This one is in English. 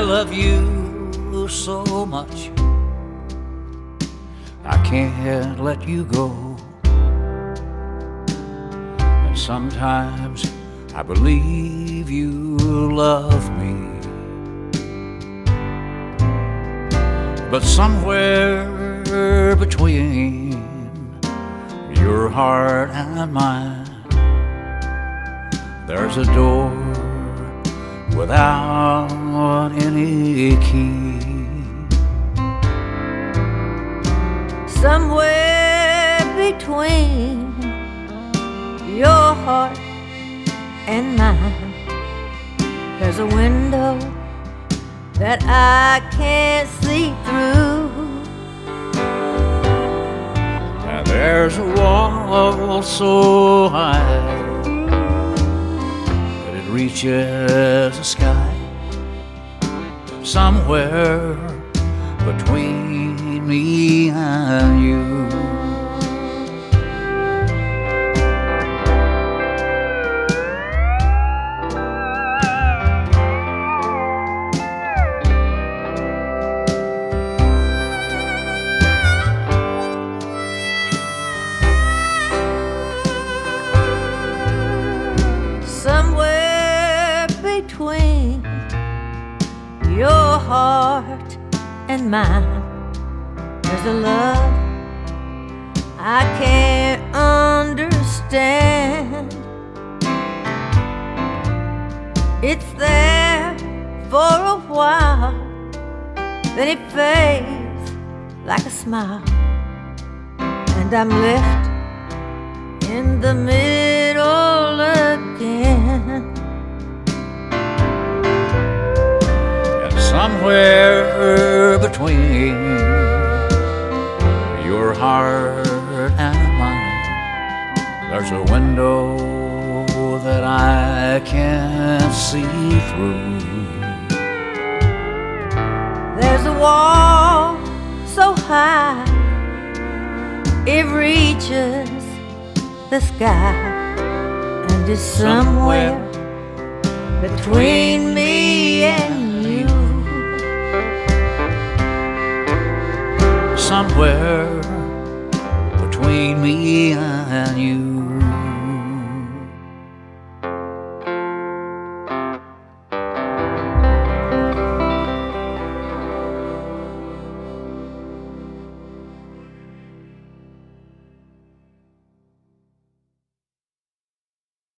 love you so much. I can't let you go. And sometimes I believe you love me. But somewhere between your heart and mine, there's a door without between your heart and mine, there's a window that I can't see through. And there's a wall so high that it reaches the sky. Somewhere between me and you. Heart and mine, there's a love I can't understand. It's there for a while, then it fades like a smile, and I'm left in the middle somewhere between your heart and mine, there's a window that I can't see through. There's a wall so high it reaches the sky, and it's somewhere between me and Somewhere between me and you.